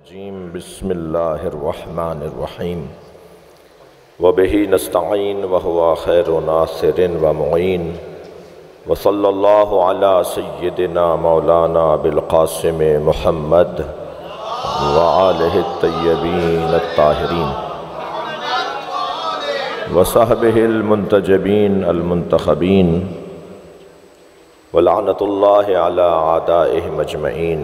रजीम बसमीम वबही नस्तीन वहुआ खैर नासरिन व मुइन वसल्ला सैदना मौलाना बिलकासम महमद वालतबीन ताहरीन वसाहबलमतजबीन अलमतखबीन। वलानतल्ला आदा मजमैन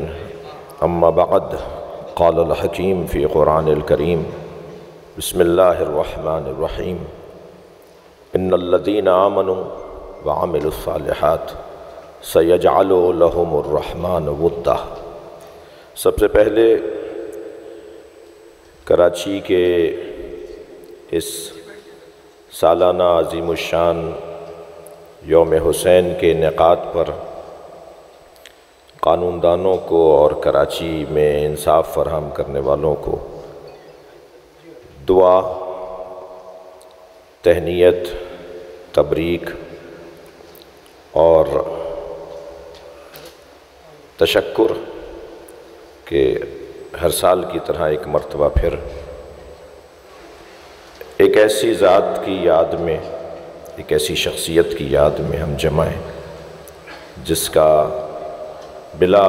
अम्मा बाद क़ालहकीम फ़ी क़ुरानकरीम बसमीम इन्नल्लज़ीन आमनु व आमिलुस्सालिहात सयजअलुलहुमुर्रहमान वुद्दा सबसे पहले कराची के इस सालाना अजीमुशान योम हुसैन के निक़ात पर कानूनदानों को और कराची में इंसाफ फरहम करने वालों को। दुआ तहनीत तबरीक और तशक्र के हर साल की तरह एक मरतबा फिर। एक ऐसी ज़ात की याद में, एक ऐसी शख्सियत की याद में हम जमाएँ, जिसका बिला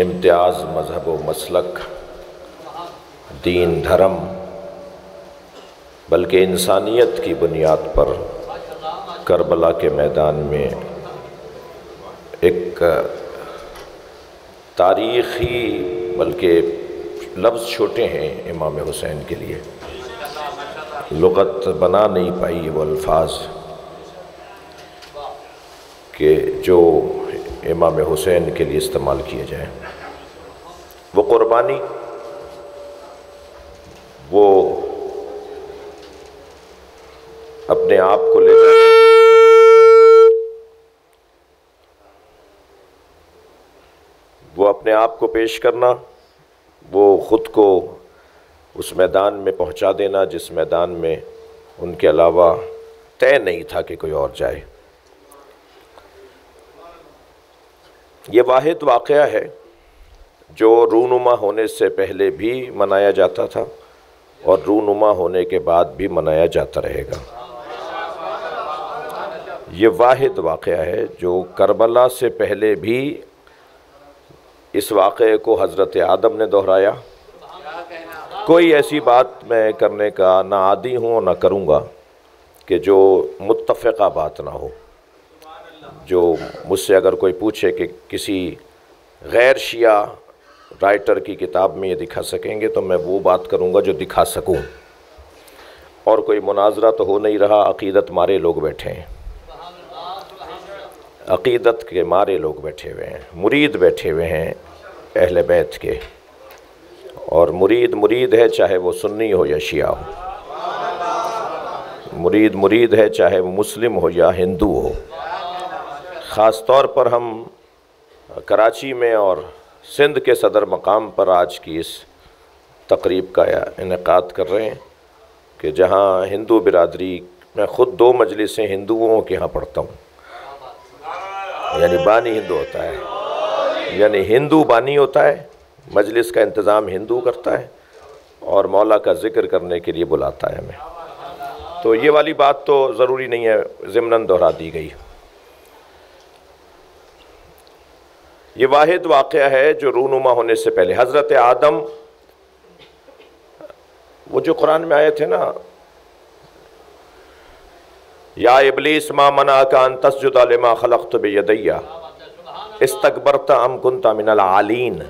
इम्तियाज़ मज़हब व मसलक, दीन धर्म, बल्कि इंसानियत की बुनियाद पर करबला के मैदान में एक तारीख़ी बल्कि लफ्ज़ छोटे हैं इमाम हुसैन के लिए। लगत बना नहीं पाई वो अल्फाज के जो इमाम हुसैन के लिए इस्तेमाल किए जाए। वो क़ुरबानी, वो अपने आप को लेकर वो अपने आप को पेश करना, वो ख़ुद को उस मैदान में पहुँचा देना जिस मैदान में उनके अलावा तय नहीं था कि कोई और जाए। ये वाद वाक़ है जो रूनुमा होने से पहले भी मनाया जाता था और रूनुमा होने के बाद भी मनाया जाता रहेगा। ये वाद वाक़ है जो करबला से पहले भी इस वाक़े को हज़रत आदम ने दोहराया। कोई ऐसी बात मैं करने का ना आदि हूँ ना करूँगा कि जो मुतफ़ा बात ना हो। जो मुझसे अगर कोई पूछे कि किसी गैर शिया राइटर की किताब में ये दिखा सकेंगे तो मैं वो बात करूँगा जो दिखा सकूँ। और कोई मुनाजरा तो हो नहीं रहा, अकीदत मारे लोग बैठे हैं। अकीदत के मारे लोग बैठे हुए हैं, मुरीद बैठे हुए हैं अहल बैत के। और मुरीद मुरीद है, चाहे वो सुन्नी हो या शिया हो। मुरीद मुरीद है, चाहे वो मुस्लिम हो या हिंदू हो। ख़ास तौर पर हम कराची में और सिंध के सदर मकाम पर आज की इस तकरीब का इनका कर रहे हैं कि जहाँ हिंदू बिरादरी, मैं ख़ुद दो मजलिसें हिंदुओं के यहाँ पढ़ता हूँ। यानी बानी हिंदू होता है, यानी हिंदू बानी होता है, मजलिस का इंतज़ाम हिंदू करता है और मौला का ज़िक्र करने के लिए बुलाता है हमें। तो ये वाली बात तो ज़रूरी नहीं है ज़िमन दोहरा दी गई ये वाहिद वाक़ है जो रूनुमा होने से पहले। हज़रत आदम, वो जो कुरान में आए थे ना, या इबलीस मा मना का तस्जुदालमा खलक तो बेदैया इस तकबरता अम कुनता मिनल आलीन।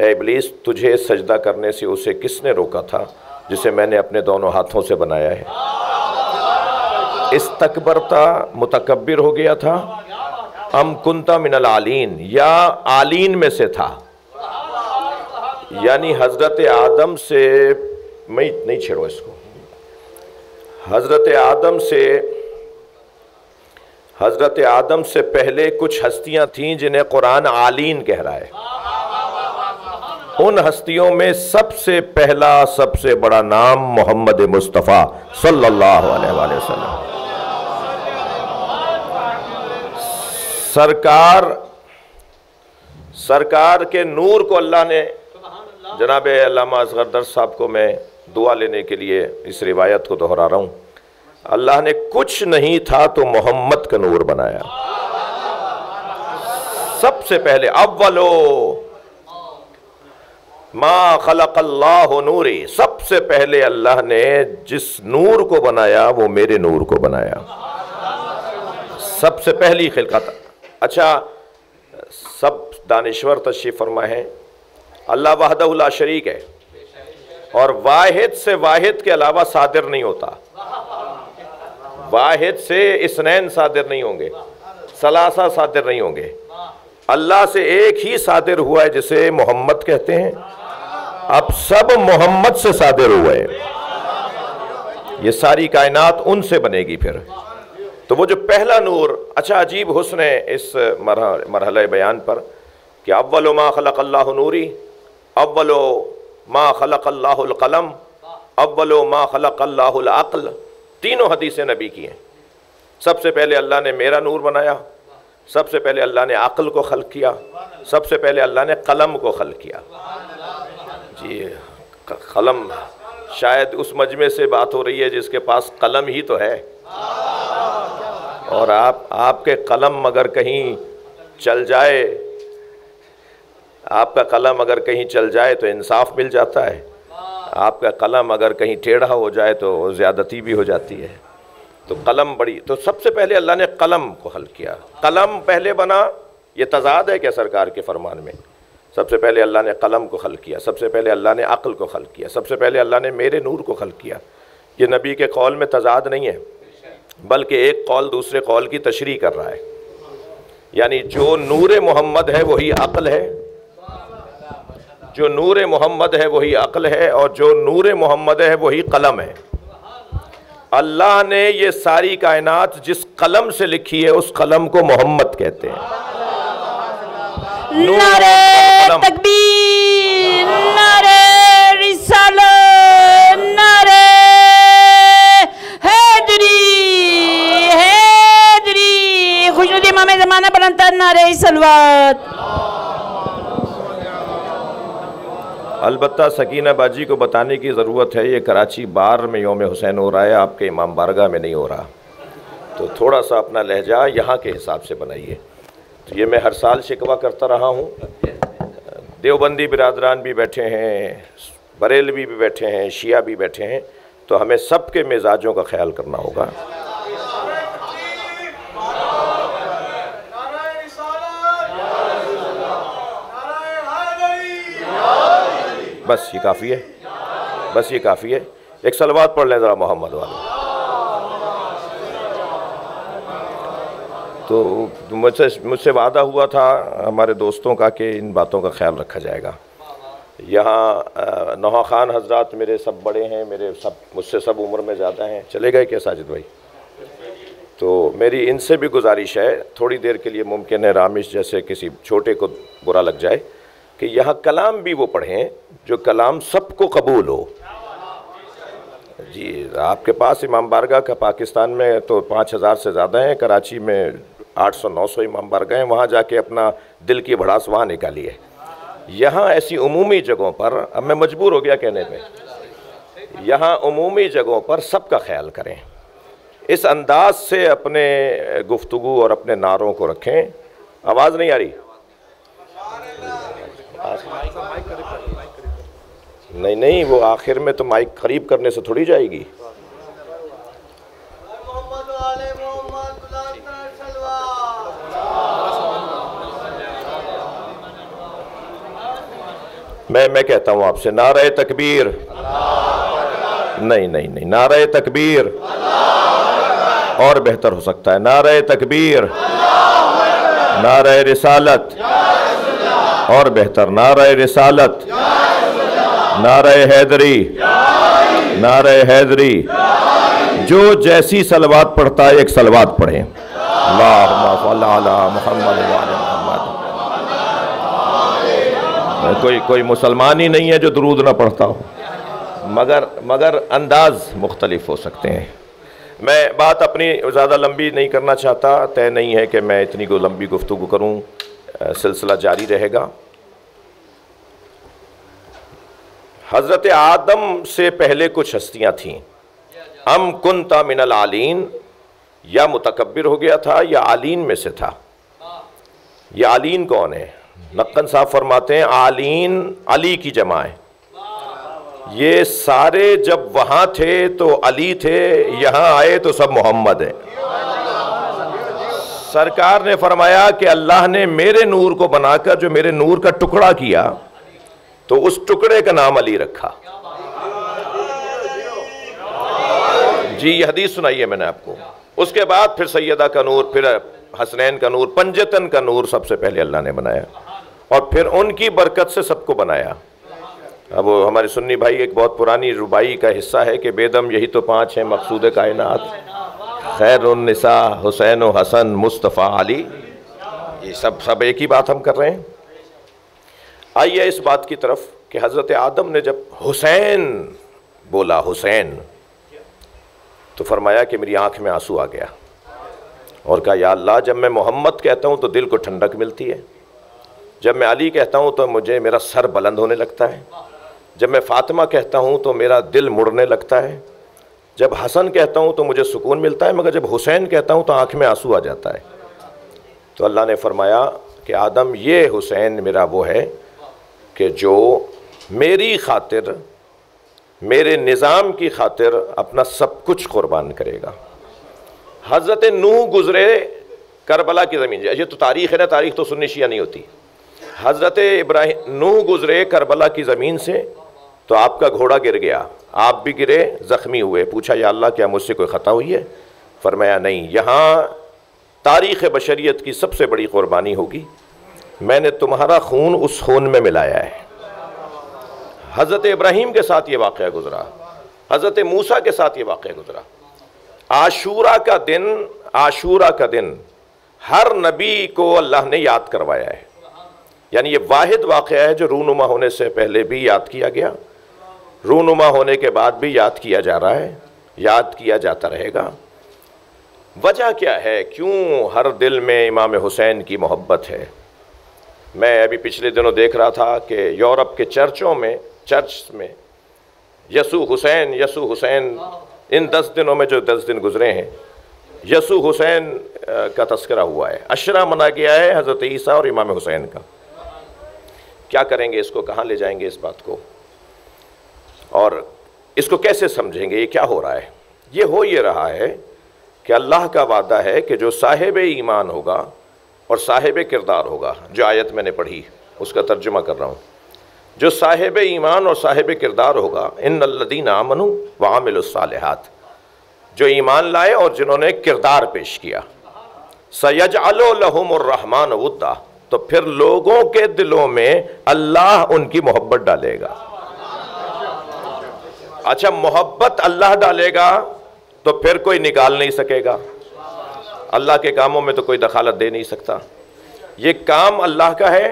इबलीस, तुझे सजदा करने से उसे किसने रोका था, जिसे मैंने अपने दोनों हाथों से बनाया है? इस तकबरता मुतकबिर हो गया था अम कुंता मिनल आलीन, या आलीन में से था। यानी हज़रत आदम से, मैं नहीं छेड़ो इसको। हज़रत आदम से, हज़रत आदम से पहले कुछ हस्तियाँ थीं जिन्हें कुरान आलीन कह रहा है। उन हस्तियों में सबसे पहला, सबसे बड़ा नाम मोहम्मद मुस्तफ़ा सल्लल्लाहु अलैहि वसल्लम। सरकार सरकार के नूर को अल्लाह ने जनाब असगर दर साहब को मैं दुआ लेने के लिए इस रिवायत को दोहरा रहा हूँ। अल्लाह ने कुछ नहीं था तो मोहम्मद का नूर बनाया। सबसे पहले अव्वलो, मा खलक अल्लाह नूरी, सबसे पहले अल्लाह ने जिस नूर को बनाया वो मेरे नूर को बनाया। सबसे पहली खिलकत अच्छा सब दानश्वर तशरीफ़ फरमा है। अल्लाह वहदुल्ला शरीक है। और वाहिद से वाहिद के अलावा सादिर नहीं होता। वाहिद से इसनैन सादिर नहीं होंगे। सलासा सादिर नहीं होंगे। अल्लाह से एक ही सादिर हुआ है जिसे मोहम्मद कहते हैं। अब सब मोहम्मद से सादिर हुए ये सारी कायनात उनसे बनेगी फिर। तो वो जो पहला नूर अच्छा अजीब हुसन है इस मरहल बयान पर कि अव्वल मा खलक अल्लाह नूरी, अव्वल मा खलक अल्लाहलम अव्वल मा खलक अल्लाहल तीनों हदीसें नबी की हैं। सबसे पहले अल्लाह ने मेरा नूर बनाया, सबसे पहले अल्लाह ने अक़ल को खल किया, सबसे पहले अल्लाह ने कलम को खल किया। जी कलम, शायद उस मजमे से बात हो रही है जिसके पास कलम ही तो है। और आप, आपके कलम अगर कहीं चल जाए, आपका कलम अगर कहीं चल जाए तो इंसाफ मिल जाता है। आपका कलम अगर कहीं टेढ़ा हो जाए तो ज़्यादती भी हो जाती है। तो कलम बड़ी तो सबसे पहले अल्लाह ने कलम को हल किया। कलम पहले बना, ये तजाद है क्या सरकार के फरमान में? सबसे पहले अल्लाह ने कलम को हल किया, सबसे पहले अल्लाह ने अक़ल को हल किया, सबसे पहले अल्लाह ने मेरे नूर को हल किया। ये नबी के कौल में तजाद नहीं है। बल्कि एक कौल दूसरे कौल की तशरी कर रहा है। यानी जो नूर मोहम्मद है वही अक़ल है। जो नूर मोहम्मद है वही अक़ल है। और जो नूर मोहम्मद है वही कलम है। अल्लाह ने ये सारी कायनात जिस कलम से लिखी है उस कलम को मोहम्मद कहते हैं। नारे तकबीर। सलवात। अलबत् सकीना बाजी को बताने की ज़रूरत है, ये कराची बार में योम हुसैन हो रहा है, आपके इमाम बारगाह में नहीं हो रहा। तो थोड़ा सा अपना लहजा यहाँ के हिसाब से बनाइए। तो ये मैं हर साल शिकवा करता रहा हूँ। देवबंदी बिरादरान भी बैठे हैं, बरेलवी भी बैठे हैं, शिया भी बैठे हैं तो हमें सब के मिजाजों का ख्याल करना होगा। बस ये काफ़ी है। बस ये काफ़ी है। एक सलवात पढ़ लें ज़रा मोहम्मद वाले। तो मुझसे मुझसे वादा हुआ था हमारे दोस्तों का कि इन बातों का ख्याल रखा जाएगा। यहाँ नहा खान हजरात मेरे सब बड़े हैं, मेरे सब, मुझसे सब उम्र में ज़्यादा हैं। चले गए क्या साजिद भाई? तो मेरी इनसे भी गुजारिश है, थोड़ी देर के लिए मुमकिन है रामिश जैसे किसी छोटे को बुरा लग जाए, कि यहाँ कलाम भी वो पढ़ें जो कलाम सबको कबूल हो। जी, आपके पास इमाम बारगाह का पाकिस्तान में तो पाँच हज़ार से ज़्यादा हैं, कराची में आठ सौ, नौ सौ इमाम बारगाह हैं, वहाँ जाके अपना दिल की भड़ास वहाँ निकाली है यहाँ ऐसी उमूमी जगहों पर, अब मैं मजबूर हो गया कहने पे, यहाँ उमूमी जगहों पर सबका ख्याल करें। इस अंदाज से अपने गुफ्तु और अपने नारों को रखें। आवाज़ नहीं आ रही? नहीं नहीं, वो आखिर में तो माइक करीब करने से थोड़ी जाएगी। मैं मैं कहता हूँ आपसे, नारे तकबीर। नहीं नहीं नहीं, नारे तकबीर। और बेहतर हो सकता है, नारे तकबीर। नारे रिसालत। और बेहतर, नारे रिसालत। नारे हैदरी। नारे हैदरी। जो जैसी सलवात पढ़ता है, एक सलवात पढ़े। मोहम्मद कोई कोई मुसलमान ही नहीं है जो दरूद ना पढ़ता हो। मगर मगर अंदाज मुख्तलिफ़ हो सकते हैं। मैं बात अपनी ज़्यादा लंबी नहीं करना चाहता। तय नहीं है कि मैं इतनी को लंबी गुफ्तु करूँ। सिलसिला जारी रहेगा। हज़रत आदम से पहले कुछ हस्तियाँ थीं। अम कुनता मिनल आलीन, या मुतकबिर हो गया था, या आलीन में से था। यह आलीन कौन है? नक्कन साहब फरमाते हैं, आलीन अली की जमाए ये सारे जब वहाँ थे तो अली थे, यहाँ आए तो सब मोहम्मद है। सरकार ने फरमाया कि अल्लाह ने मेरे नूर को बनाकर, जो मेरे नूर का टुकड़ा किया तो उस टुकड़े का नाम अली रखा। जी, ये हदीस सुनाई है मैंने आपको। उसके बाद फिर सैयदा का नूर, फिर हसनैन का नूर, पंजतन का नूर सबसे पहले अल्लाह ने बनाया। और फिर उनकी बरकत से सबको बनाया। अब हमारे सुन्नी भाई, एक बहुत पुरानी रुबाई का हिस्सा है कि बेदम यही तो पाँच हैं, मकसूद कायनात। खैरसा हुसैन, हसन, मुस्तफ़ा, अली। ये सब सब एक ही बात हम कर रहे हैं। आइए इस बात की तरफ़ कि हज़रत आदम ने जब हुसैन बोला, हुसैन तो फरमाया कि मेरी आँख में आँसू आ गया और कहा, या अल्लाह, जब मैं मोहम्मद कहता हूँ तो दिल को ठंडक मिलती है। जब मैं अली कहता हूँ तो मुझे मेरा सर बुलंद होने लगता है। जब मैं फ़ातिमा कहता हूँ तो मेरा दिल मुड़ने लगता है। जब हसन कहता हूँ तो मुझे सुकून मिलता है, मगर जब हुसैन कहता हूँ तो आँख में आँसू आ जाता है। तो अल्लाह ने फरमाया कि आदम, ये हुसैन मेरा वो है कि जो मेरी खातिर, मेरे निज़ाम की खातिर अपना सब कुछ कुर्बान करेगा। हज़रत नूह गुज़रे करबला की ज़मीन ये तो तारीख़ है ना, तारीख़ तो सुननी शिया नहीं होती। हज़रत इब्राहिम नूह गुज़रे करबला की ज़मीन से तो आपका घोड़ा गिर गया। आप भी गिरे, ज़ख्मी हुए। पूछा, या अल्लाह, क्या मुझसे कोई ख़ता हुई है? फरमाया, नहीं, यहाँ तारीख़ बशरीत की सबसे बड़ी क़ुरबानी होगी। मैंने तुम्हारा खून उस खून में मिलाया है। हज़रत इब्राहीम के साथ ये वाक़ गुज़रा। हज़रत मूसा के साथ ये वाक़ गुज़रा। आशूरा का दिन, आशूरा का दिन हर नबी को अल्लाह ने याद करवाया है। यानी ये वाहिद वाक़ है जो रूनुमा होने से पहले भी याद किया गया। रूनुमा होने के बाद भी याद किया जा रहा है, याद किया जाता रहेगा। वजह क्या है? क्यों हर दिल में इमाम हुसैन की मोहब्बत है? मैं अभी पिछले दिनों देख रहा था कि यूरोप के चर्चों में, चर्च में, यसु हुसैन यसु हुसैन, इन दस दिनों में जो दस दिन गुजरे हैं, यसु हुसैन का तस्करा हुआ है। अशरा मना गया है हज़रत ईसा और इमाम हुसैन का। क्या करेंगे? इसको कहाँ ले जाएँगे इस बात को? और इसको कैसे समझेंगे? ये क्या हो रहा है? ये हो ये रहा है कि अल्लाह का वादा है कि जो साहिब ईमान होगा और साहिब किरदार होगा, जो आयत मैंने पढ़ी, उसका तर्जुमा कर रहा हूँ। जो साहिब ईमान और साहिब किरदार होगा इन लदीन आमनु वामिलसालहात जो ईमान लाए और जिन्होंने किरदार पेश किया। सैज अलहमरहमान उद्दा तो फिर लोगों के दिलों में अल्लाह उनकी मोहब्बत डालेगा। अच्छा मोहब्बत अल्लाह डालेगा तो फिर कोई निकाल नहीं सकेगा। अल्लाह के कामों में तो कोई दखालत दे नहीं सकता। ये काम अल्लाह का है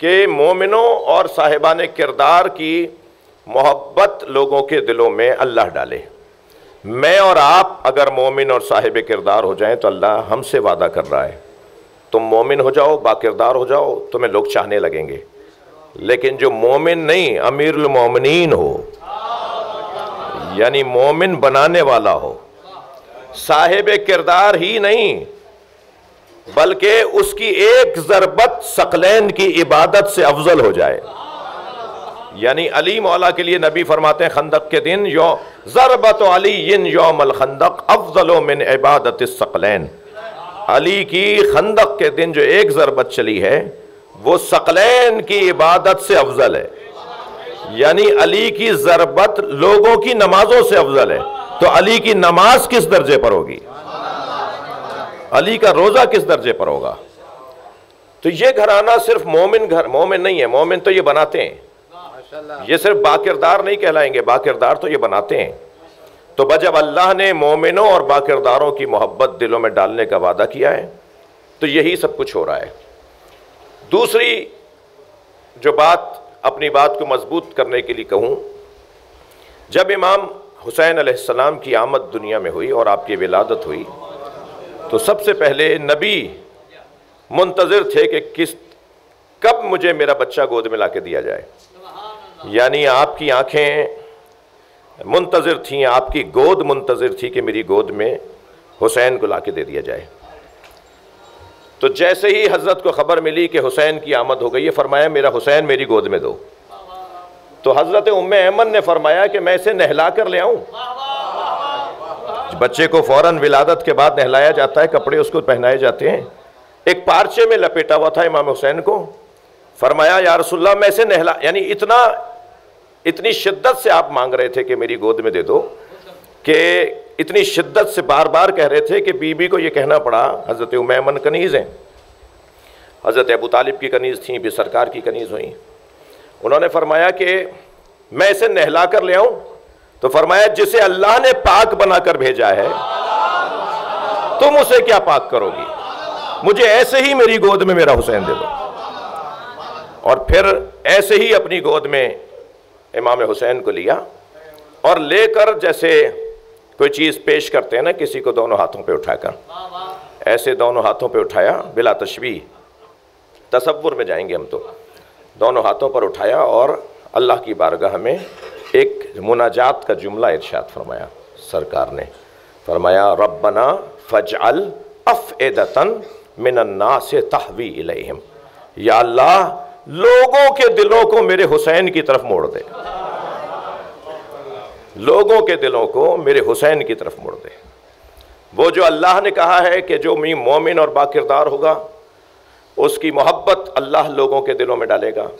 कि मोमिनों और साहिबान किरदार की मोहब्बत लोगों के दिलों में अल्लाह डाले। मैं और आप अगर मोमिन और साहिब किरदार हो जाएँ तो अल्लाह हमसे वादा कर रहा है। तुम मोमिन हो जाओ, बाकिरदार हो जाओ, तुम्हें लोग चाहने लगेंगे। लेकिन जो मोमिन नहीं अमीर मोमिन हो, यानी मोमिन बनाने वाला हो साहिब किरदार ही नहीं, बल्कि उसकी एक जरबत सकलैन की इबादत से अफजल हो जाए। यानी अली मौला के लिए नबी फरमाते हैं, खंदक के दिन यो जरबत अली इन योमल खंदक अफजल मिन इबादत सकलैन। अली की खंदक के दिन जो एक जरबत चली है, वो सकलैन की इबादत से अफजल है। यानी अली की जरबत लोगों की नमाजों से अफजल है। तो अली की नमाज़ किस दर्जे पर होगी? अली का रोज़ा किस दर्जे पर होगा? तो ये घराना सिर्फ़ मोमिन घर मोमिन नहीं है मोमिन तो ये बनाते हैं। ये सिर्फ़ बाकिरदार नहीं कहलाएँगे बाकिरदार तो ये बनाते हैं। तो जब अल्लाह ने मोमिनों और बाकिरदारों की मोहब्बत दिलों में डालने का वादा किया है तो यही सब कुछ हो रहा है। दूसरी जो बात अपनी बात को मज़बूत करने के लिए कहूँ जब इमाम हुसैन अलैहिस्सलाम की आमद दुनिया में हुई और आपकी विलादत हुई। तो सबसे पहले नबी मुंतज़र थे कि किस, कब मुझे मेरा बच्चा गोद में ला के दिया जाए। यानी आपकी आँखें मुंतज़र थीं, आपकी गोद मुंतज़र थी कि मेरी गोद में हुसैन को ला के दे दिया जाए। तो जैसे ही हज़रत को ख़बर मिली कि हुसैन की आमद हो गई है फरमाया, मेरा हुसैन मेरी गोद में दो। तो हज़रत उम ऐमन ने फरमाया कि मैं इसे नहला कर ले आऊँ। बच्चे को फ़ौरन विलादत के बाद नहलाया जाता है, कपड़े उसको पहनाए जाते हैं। एक पार्चे में लपेटा हुआ था इमाम हुसैन को। फरमाया, या रसुल्ला मैं इसे नहला यानी इतना, इतनी शिद्दत से आप मांग रहे थे कि मेरी गोद में दे दो, कि इतनी शिद्दत से बार बार कह रहे थे कि बीबी को ये कहना पड़ा, हज़रत उमैमन कनीज़ हैं। हज़रत अबू तालिब की कनीज़ थी, फिर सरकार की कनीज़ हुई। उन्होंने फरमाया कि मैं इसे नहला कर ले आऊँ। तो फरमाया, जिसे अल्लाह ने पाक बनाकर भेजा है, तुम उसे क्या पाक करोगी? मुझे ऐसे ही मेरी गोद में मेरा हुसैन दे दो। और फिर ऐसे ही अपनी गोद में इमाम हुसैन को लिया। और लेकर जैसे कोई चीज़ पेश करते हैं ना, किसी को दोनों हाथों पे उठाकर, ऐसे दोनों हाथों पे उठाया, बिला तशबी तसव्वुर में जाएँगे हम तो। दोनों हाथों पर उठाया और अल्लाह की बारगाह में एक मुनाजात का जुमला इरशाद फरमाया, सरकार ने। फरमाया, रब्बना फजअल अफ़दतन मिनन्ना से तहवी इलहम। या अल्लाह, लोगों के दिलों को मेरे हुसैन की तरफ़ मोड़ दे। लोगों के दिलों को मेरे हुसैन की तरफ़ मोड़ दे। वो जो अल्लाह ने कहा है कि जो मी मोमिन और बाकिरदार होगा, उसकी मोहब्बत अल्लाह लोगों के दिलों में डालेगा।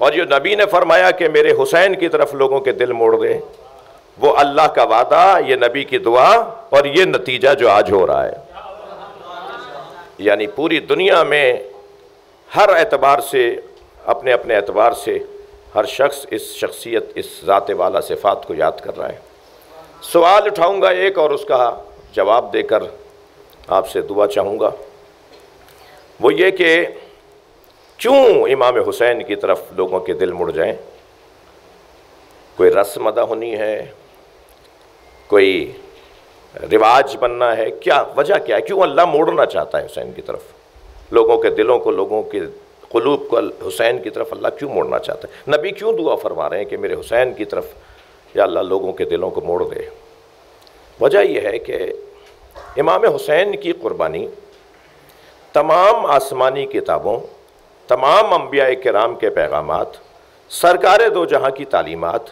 और जो नबी ने फरमाया कि मेरे हुसैन की तरफ़ लोगों के दिल मोड़ दे, वो अल्लाह का वादा, ये नबी की दुआ और ये नतीजा जो आज हो रहा है। यानी पूरी दुनिया में हर एतबार से, अपने अपने एतबार से हर शख्स इस शख्सियत, इस ज़ात वाला सिफ़ात को याद कर रहा है। सवाल उठाऊँगा एक और उसका जवाब देकर आपसे दुआ चाहूँगा। वो ये कि क्यों इमाम हुसैन की तरफ़ लोगों के दिल मुड़ जाएँ? कोई रस्म अदा होनी है? कोई रिवाज बनना है? क्या वजह क्या है? क्यों अल्लाह मोड़ना चाहता है हुसैन की तरफ़? लोगों के दिलों को, लोगों के कलूब को हुसैन की तरफ़ अल्लाह क्यों मोड़ना चाहता है? नबी क्यों दुआ फरमा रहे हैं कि मेरे हुसैन की तरफ़ या अल्लाह लोगों के दिलों को मोड़ दे? वजह यह है कि इमाम हुसैन की क़ुरबानी तमाम आसमानी किताबों तमाम अम्बिया कराम के पैगाम सरकार दो जहाँ की तालीमत,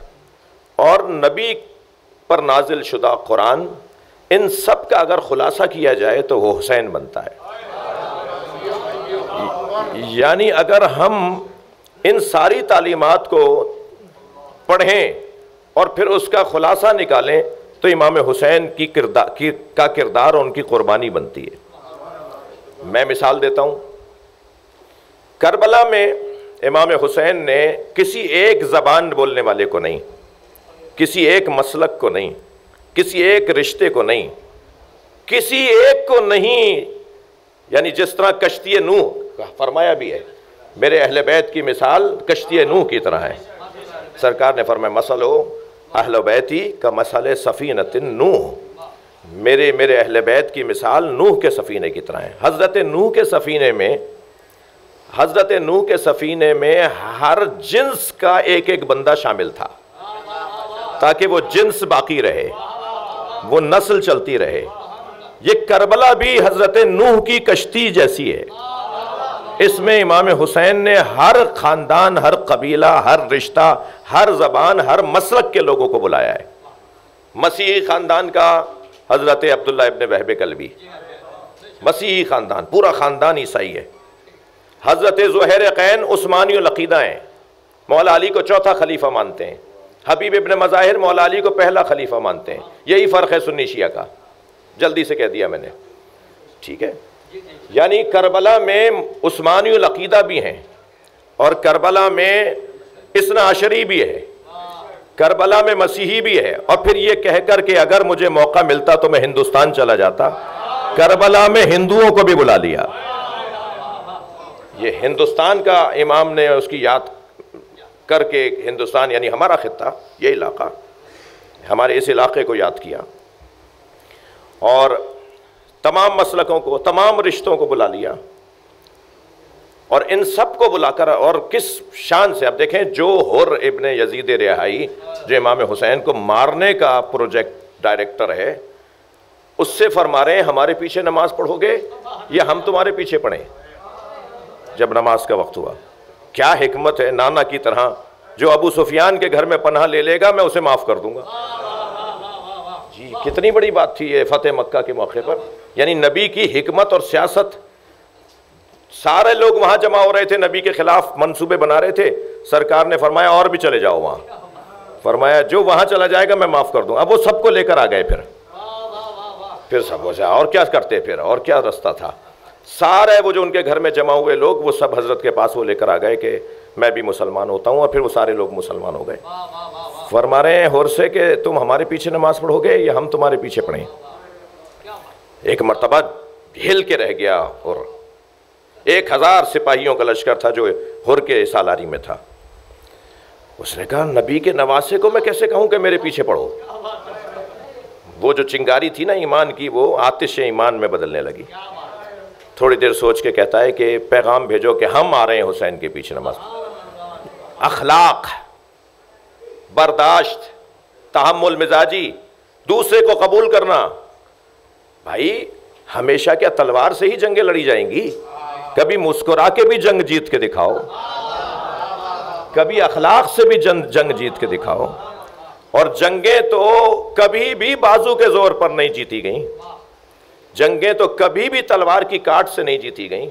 और नबी पर नाजिल शुदा कुरान, इन सब का अगर ख़ुलासा किया जाए तो वो हुसैन बनता है। यानी अगर हम इन सारी तालीमत को पढ़ें और फिर उसका ख़ुलासा निकालें तो इमाम हुसैन की किरदार की, का किरदार और उनकी क़ुरबानी बनती है। मैं मिसाल देता हूँ करबला में इमाम हुसैन ने किसी एक ज़बान बोलने वाले को नहीं, किसी एक मसलक को नहीं, किसी एक रिश्ते को नहीं, किसी एक को नहीं, यानी जिस तरह कश्ती नूह फरमाया भी है, मेरे अहल बैत की मिसाल कश्ती नूह की तरह है। सरकार ने फरमाया, मसल हो, अहल बैती का मसल सफ़ीन नूह। मेरे मेरे अहल बैत की मिसाल नूह के सफ़ीने की तरह है। हज़रत नूह के सफ़ीने में हज़रत नूह के सफ़ीने में हर जिन्स का एक एक बंदा शामिल था, ताकि वो जिन्स बाकी रहे, वो नस्ल चलती रहे। ये करबला भी हज़रत नूह की कश्ती जैसी है। इसमें इमाम हुसैन ने हर ख़ानदान, हर कबीला, हर रिश्ता, हर ज़बान, हर मसलक के लोगों को बुलाया है। मसीही ख़ानदान का हज़रत अब्दुल्ला इबन वहब कलबी। मसीही ख़ानदान, पूरा ख़ानदान ईसाई है। हज़रत जहर कैन उस्मानी लकीदा हैं। मौला अली को चौथा खलीफा मानते हैं। हबीब इबन मज़ाहिर मौला अली को पहला खलीफा मानते हैं। यही फ़र्क है सुन्नी शिया का। जल्दी से कह दिया मैंने। ठीक है? यानी करबला में उस्मानी लकीदा भी हैं और करबला में इसना अशरी भी है। करबला में मसीही भी है। और फिर ये कहकर के अगर मुझे मौका मिलता तो मैं हिंदुस्तान चला जाता। करबला में हिंदुओं को भी बुला लिया। ये हिंदुस्तान का इमाम ने उसकी याद करके हिंदुस्तान, यानी हमारा ख़त्ता, ये इलाका, हमारे इस इलाके को याद किया और तमाम मसलकों को, तमाम रिश्तों को बुला लिया और इन सबको बुलाकर और किस शान से, आप देखें, जो हुर इब्न यजीद रिहाई, जो इमाम हुसैन को मारने का प्रोजेक्ट डायरेक्टर है, उससे फरमा रहे हैं, हमारे पीछे नमाज़ पढ़ोगे या हम तुम्हारे पीछे पढ़ें? जब नमाज़ का वक्त हुआ। क्या हिकमत है नाना की तरह? जो अबू सुफियान के घर में पनाह ले लेगा, मैं उसे माफ़ कर दूँगा। जी, कितनी बड़ी बात थी ये फतेह मक्का के मौके पर। यानी नबी की हिकमत और सियासत। सारे लोग वहाँ जमा हो रहे थे, नबी के खिलाफ मंसूबे बना रहे थे। सरकार ने फरमाया, और भी चले जाओ वहाँ। फरमाया, जो वहाँ चला जाएगा, मैं माफ़ कर दूँगा। अब वो सबको लेकर आ गए फिर। फिर सब हो जाए और क्या करते फिर? और क्या रास्ता था? सारे वो जो उनके घर में जमा हुए लोग वो सब हज़रत के पास वो लेकर आ गए कि मैं भी मुसलमान होता हूँ और फिर वो सारे लोग मुसलमान हो गए। फरमा रहे हैं होर से कि तुम हमारे पीछे नमाज़ पढ़ोगे या हम तुम्हारे पीछे पढ़ें? एक मरतबा हिल के रह गया और एक हज़ार सिपाहियों का लश्कर था जो हुर के सालारी में था। उसने कहा नबी के नवासे को मैं कैसे कहूँ कि मेरे पीछे पढ़ो? वो जो चिंगारी थी ना ईमान की वो आतिश ईमान में बदलने लगी। थोड़ी देर सोच के कहता है कि पैगाम भेजो कि हम आ रहे हैं हुसैन के पीछे नमाज़। अखलाक, बर्दाश्त तहमुल मिजाजी, दूसरे को कबूल करना। भाई, हमेशा क्या तलवार से ही जंगें लड़ी जाएँगी? कभी मुस्कुरा के भी जंग जीत के दिखाओ। कभी अखलाक से भी जंग जंग जीत के दिखाओ। और जंगें तो कभी भी बाजू के ज़ोर पर नहीं जीती गई। जंगें तो कभी भी तलवार की काट से नहीं जीती गई।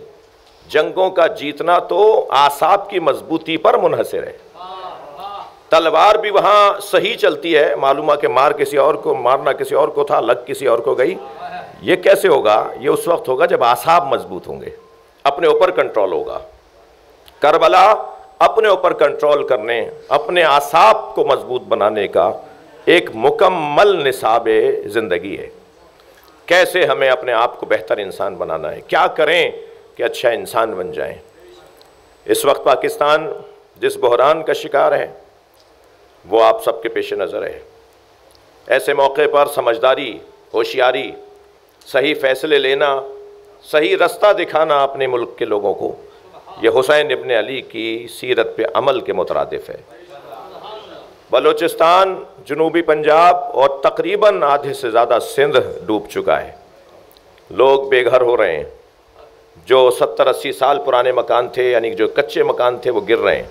जंगों का जीतना तो आसाब की मजबूती पर मुनहसर है। तलवार भी वहाँ सही चलती है। मालूम के मार किसी और को, मारना किसी और को था, लग किसी और को गई। ये कैसे होगा? ये उस वक्त होगा जब आसाब मज़बूत होंगे। अपने ऊपर कंट्रोल होगा। करबला अपने ऊपर कंट्रोल करने, अपने आसाब को मज़बूत बनाने का एक मुकम्मल निसाब ज़िंदगी है। कैसे हमें अपने आप को बेहतर इंसान बनाना है? क्या करें कि अच्छा इंसान बन जाएँ? इस वक्त पाकिस्तान जिस बहरान का शिकार है, वो आप सबके पेश नज़र है। ऐसे मौके पर समझदारी, होशियारी, सही फैसले लेना, सही रास्ता दिखाना अपने मुल्क के लोगों को यह हुसैन इबन अली की सीरत पे अमल के मुतरदफ है। बलूचिस्तान, जनूबी पंजाब और तकरीबन आधे से ज़्यादा सिंध डूब चुका है। लोग बेघर हो रहे हैं। जो सत्तर अस्सी साल पुराने मकान थे, यानी जो कच्चे मकान थे, वो गिर रहे हैं।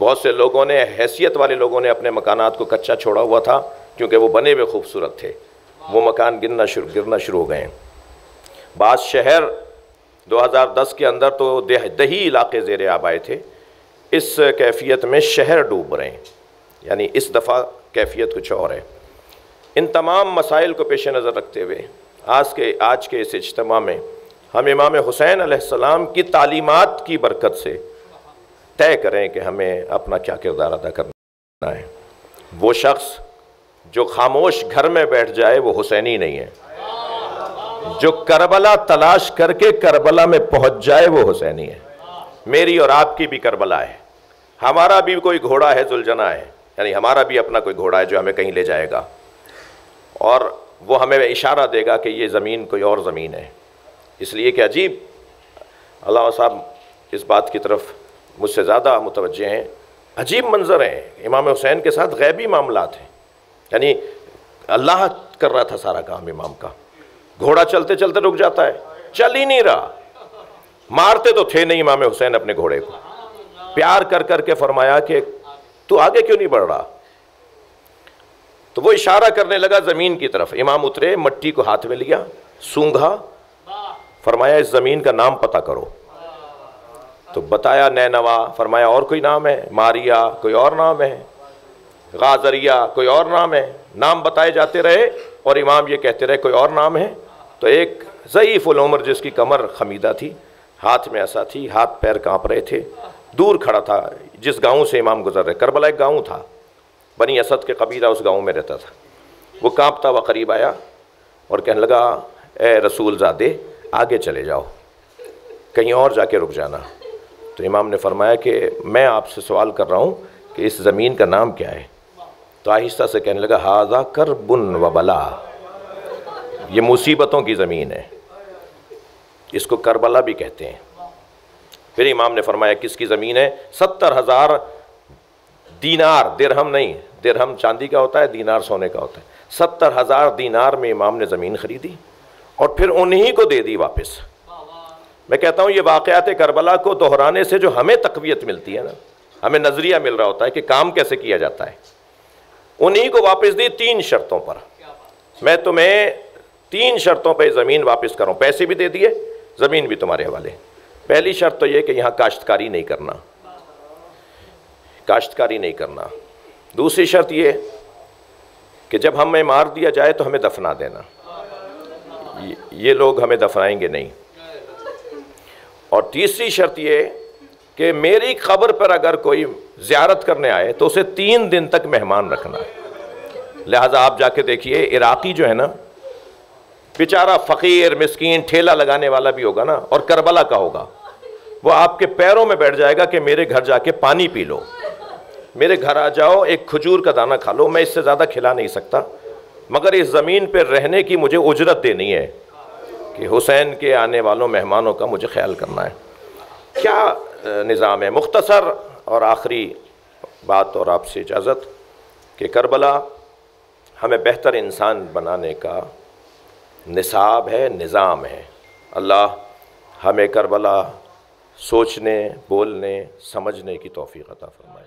बहुत से लोगों ने, हैसियत वाले लोगों ने अपने मकानात को कच्चा छोड़ा हुआ था, क्योंकि वो बने हुए खूबसूरत थे। वो मकान गिरना शुरू गिरना शुरू हो गए हैं। बाद शहर 2010 के अंदर तो दही इलाके ज़ेर आब आए थे। इस कैफियत में शहर डूब रहे हैं। यानी इस दफ़ा कैफियत कुछ और है। इन तमाम मसाइल को पेश नज़र रखते हुए आज के आज के इस इज्तम में हम इमाम हुसैन आसमाम की तालीमत की बरकत से तय करें कि हमें अपना क्या किरदार अदा करना है। वो शख्स जो खामोश घर में बैठ जाए, वो हुसैनी नहीं है। जो करबला तलाश करके करबला में पहुँच जाए, वो हुसैनी है। मेरी और आपकी भी करबला है। हमारा भी कोई घोड़ा है जुलझना है। यानी हमारा भी अपना कोई घोड़ा है जो हमें कहीं ले जाएगा। और वो हमें इशारा देगा कि ये ज़मीन कोई और ज़मीन है। इसलिए कि अजीब, अल्लाह साहब इस बात की तरफ़ मुझसे ज़्यादा मुतवजह हैं। अजीब मंज़र हैं। इमाम हुसैन के साथ गैबी मामला थे यानी अल्लाह कर रहा था सारा काम इमाम का। घोड़ा चलते चलते रुक जाता है। चल ही नहीं रहा। मारते तो थे नहीं इमाम हुसैन अपने घोड़े को। प्यार कर कर के फरमाया कि तू आगे क्यों नहीं बढ़ रहा? तो वो इशारा करने लगा ज़मीन की तरफ़। इमाम उतरे, मट्टी को हाथ में लिया, सूंघा, फरमाया, इस ज़मीन का नाम पता करो। तो बताया नैनवा फरमाया, और कोई नाम है? मारिया, कोई और नाम है? गाजरिया, कोई और नाम है? नाम बताए जाते रहे, और इमाम ये कहते रहे, कोई और नाम है? तो एक ज़यीफ़ उम्र जिसकी कमर खमीदा थी, हाथ में ऐसा थी, हाथ पैर काँप रहे थे। दूर खड़ा था, जिस गाँव से इमाम गुजर रहे। करबला एक गाँव था, बनी असद के कबीला उस गाँव में रहता था। वो कांपता हुआ करीब आया और कहने लगा, ए रसूल ज़ादे, आगे चले जाओ, कहीं और जाके रुक जाना। तो इमाम ने फरमाया कि मैं आपसे सवाल कर रहा हूँ कि इस ज़मीन का नाम क्या है? तो आहिस्ता से कहने लगा, हाजा कर बुन व बला। ये मुसीबतों की ज़मीन है। इसको करबला भी कहते हैं। फिर इमाम ने फरमाया, किसकी ज़मीन है? सत्तर हज़ार दीनार। दिरहम नहीं, दिरहम चांदी का होता है, दीनार सोने का होता है। सत्तर हज़ार दीनार में इमाम ने ज़मीन ख़रीदी और फिर उन्हीं को दे दी वापस। मैं कहता हूँ, ये वाक़ात करबला को दोहराने से जो हमें तकवीत मिलती है ना, हमें नज़रिया मिल रहा होता है कि काम कैसे किया जाता है। उन्हीं को वापस दी तीन शर्तों पर। मैं तुम्हें तीन शर्तों पर ज़मीन वापस करूँ। पैसे भी दे दिए, ज़मीन भी तुम्हारे हवाले। पहली शर्त तो यह कि यहाँ काश्तकारी नहीं करना। काश्तकारी नहीं करना। दूसरी शर्त ये कि जब हमें मार दिया जाए तो हमें दफना देना। ये, ये लोग हमें दफनाएँगे नहीं। और तीसरी शर्त ये कि मेरी खबर पर अगर कोई ज़्यारत करने आए तो उसे तीन दिन तक मेहमान रखना। लिहाजा आप जाके देखिए इराक़ी जो है ना बेचारा फ़कीर, मिसकीन, ठेला लगाने वाला भी होगा ना, और करबला का होगा। वो आपके पैरों में बैठ जाएगा कि मेरे घर जाके पानी पी लो। मेरे घर आ जाओ, एक खजूर का दाना खा लो, मैं इससे ज़्यादा खिला नहीं सकता। मगर इस ज़मीन पर रहने की मुझे उजरत देनी है कि हुसैन के आने वालों मेहमानों का मुझे ख्याल करना है। क्या निज़ाम है? मुख्तसर और आखिरी बात और आपसे इजाज़त कि करबला हमें बेहतर इंसान बनाने का निसाब है निज़ाम है। अल्लाह हमें करबला सोचने बोलने समझने की तोफ़ी अता फ़रमाए।